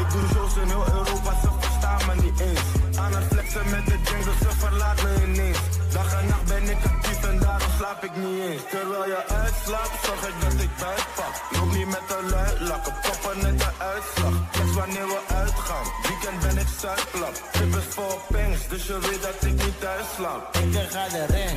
Ik doe shows in heel Europa, ze verstaan me niet eens. Aan het flexen met de jingle, ze verlaat me ineens. Dag en nacht ben ik actief en daarom slaap ik niet eens. Terwijl je uitslaapt, zorg ik dat ik buikpak. Loop niet met de luidlakken, poppen net de uitslag. Kijk wanneer we uitgaan, weekend ben ik zuidplak. Tip is voor pings, dus je weet dat ik niet thuis slaap. Ik ga erin.